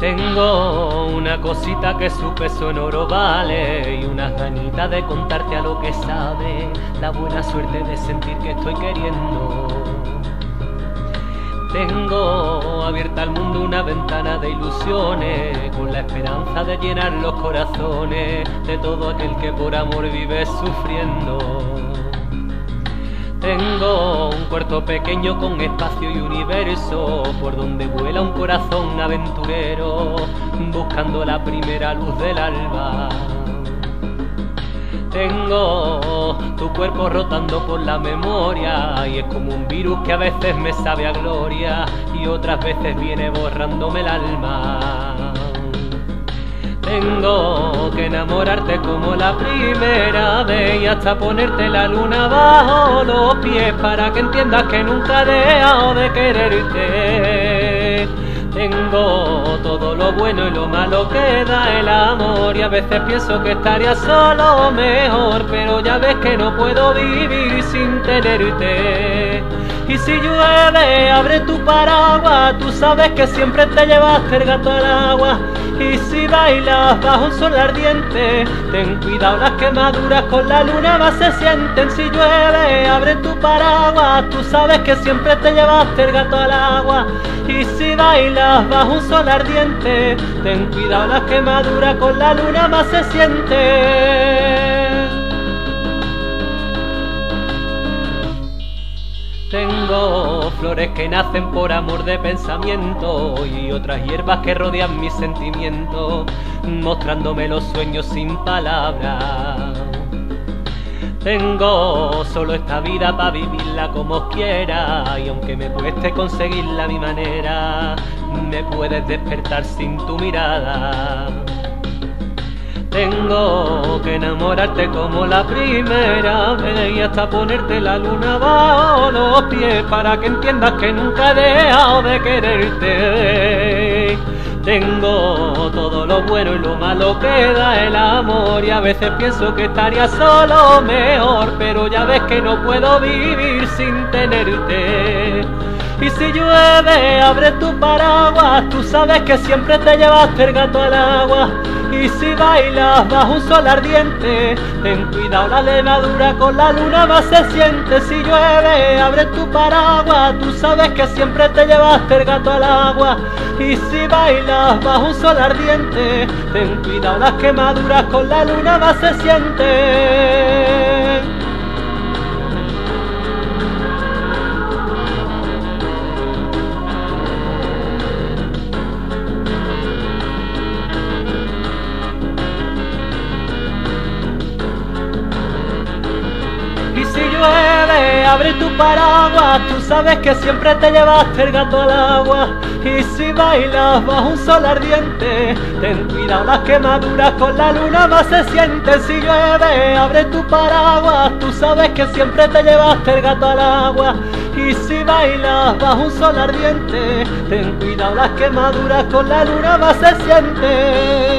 Tengo una cosita que su peso en oro vale y unas ganitas de contarte a lo que sabe, la buena suerte de sentir que estoy queriendo. Tengo abierta al mundo una ventana de ilusiones, con la esperanza de llenar los corazones de todo aquel que por amor vive sufriendo. Tengo un cuarto pequeño con espacio y universo, por donde vuela un corazón aventurero, buscando la primera luz del alba. Tengo tu cuerpo rotando por la memoria y es como un virus que a veces me sabe a gloria y otras veces viene borrándome el alma. Tengo que enamorarte como la primera vez y hasta ponerte la luna bajo los pies para que entiendas que nunca he dejado de quererte. Tengo todo lo bueno y lo malo que da el amor y a veces pienso que estaría solo mejor, pero ya ves que no puedo vivir sin tenerte. Y si llueve, abre tu paraguas, tú sabes que siempre te llevaste el gato al agua. Y si bailas bajo un sol ardiente, ten cuidado las quemaduras con la luna más se sienten. Si llueve, abre tu paraguas, tú sabes que siempre te llevaste el gato al agua. Y si bailas bajo un sol ardiente, ten cuidado las quemaduras con la luna más se sienten. Flores que nacen por amor de pensamiento y otras hierbas que rodean mis sentimientos, mostrándome los sueños sin palabras. Tengo solo esta vida para vivirla como quiera y aunque me cueste conseguirla a mi manera, me puedes despertar sin tu mirada. Tengo que enamorarte como la primera vez y hasta ponerte la luna bajo los pies para que entiendas que nunca he dejado de quererte. Tengo todo lo bueno y lo malo que da el amor y a veces pienso que estaría solo mejor, pero ya ves que no puedo vivir sin tenerte. Y si llueve, abre tu paraguas, tú sabes que siempre te llevaste el gato al agua. Y si bailas bajo un sol ardiente, ten cuidado la levadura con la luna más se siente. Si llueve, abre tu paraguas, tú sabes que siempre te llevaste el gato al agua. Y si bailas bajo un sol ardiente, ten cuidado las quemaduras con la luna más se sienten. Y si llueve, abre tu paraguas, tú sabes que siempre te llevaste el gato al agua. Y si bailas bajo un sol ardiente, ten cuidado las quemaduras con la luna más se sienten. Si llueve, abre tu paraguas, tú sabes que siempre te llevaste el gato al agua. Y si bailas bajo un sol ardiente, ten cuidado las quemaduras con la luna más se sienten.